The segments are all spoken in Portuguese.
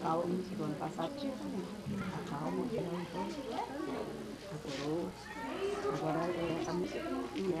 outras calmas do ano passado tinha também. A calma, a coroa. Agora é a música que não é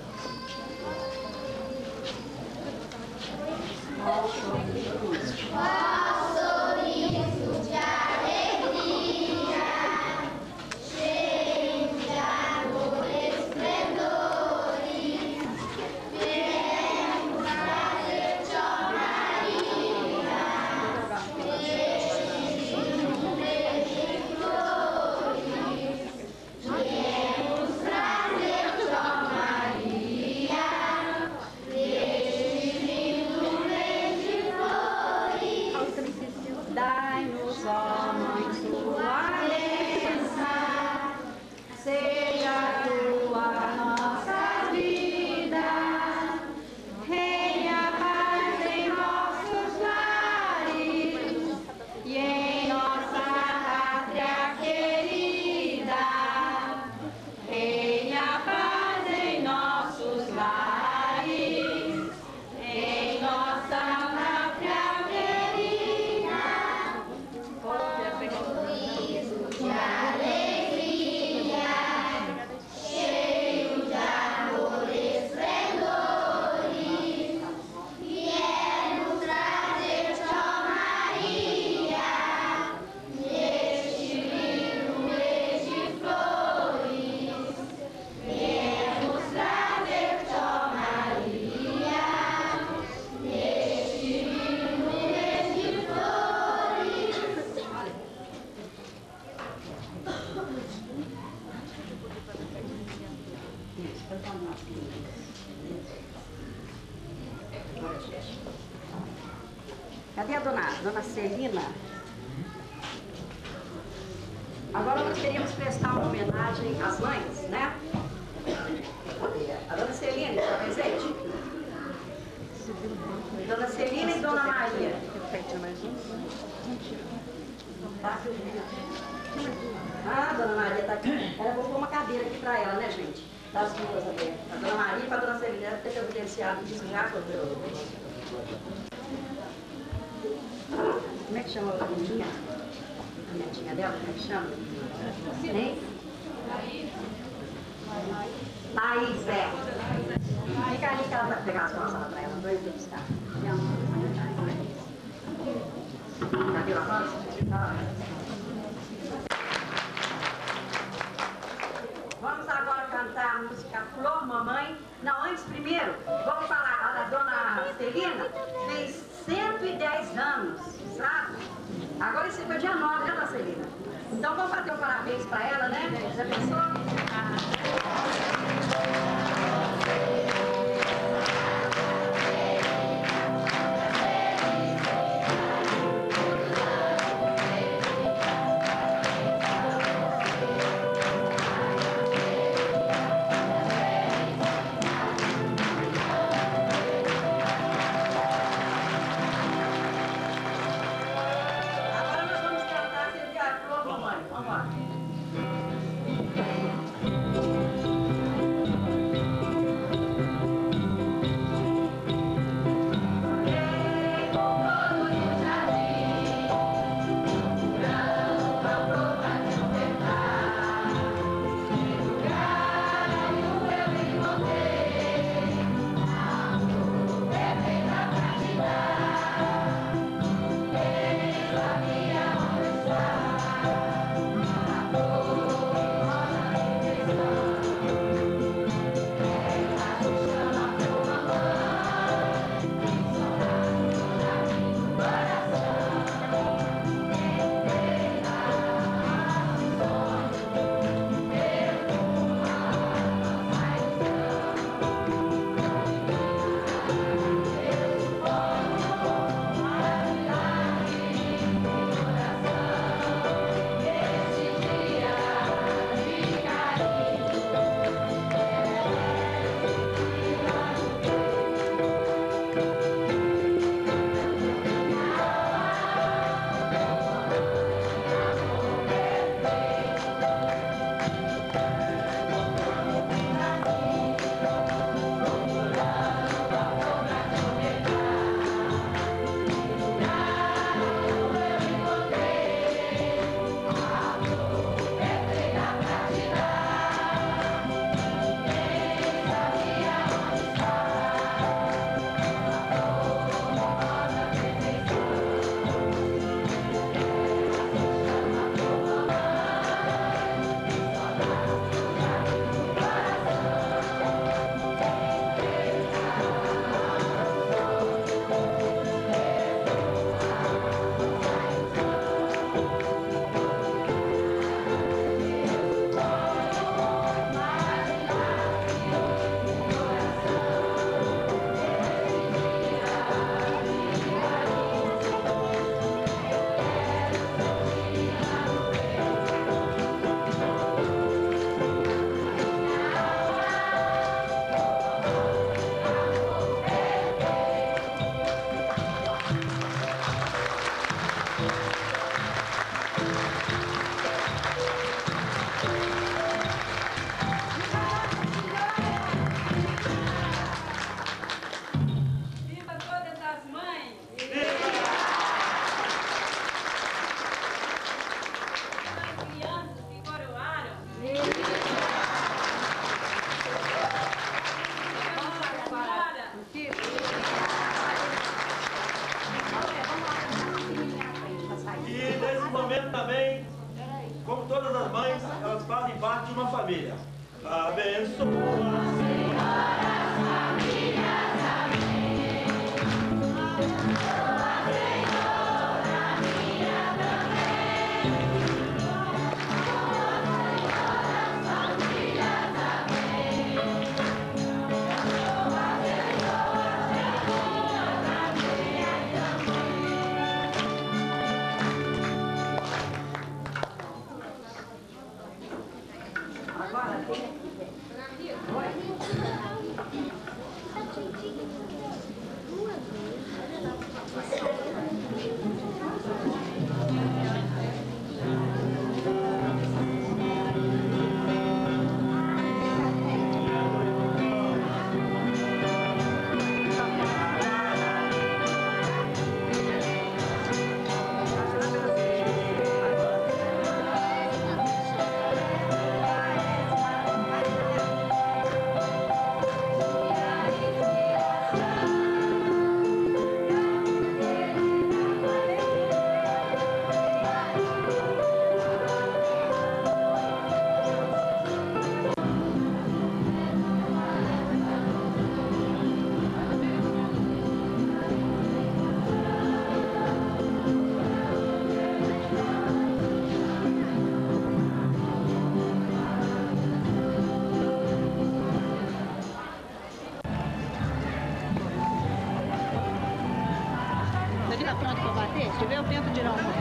dona, Celina? Agora nós queríamos prestar uma homenagem às mães, né? A dona Celina está presente? Dona Celina e dona Maria. Tá? Ah, a dona Maria está aqui. Ela vou pôr uma cadeira aqui para ela, né, gente? Das duas até. A dona Maria e para a dona Celina. Deve ter providenciado isso já, doutor. É que chama a netinha? A netinha dela, como é que chama? Hein? Thaís, é. Fica ali que ela vai pegar as calçadas para ela. Dois dedos, tá? Já viu a rosa? Vamos 59 ela nasceu. Então vamos bater um parabéns para ela, né? Já pensou? maravilha. Abençoa. Pronto pra bater?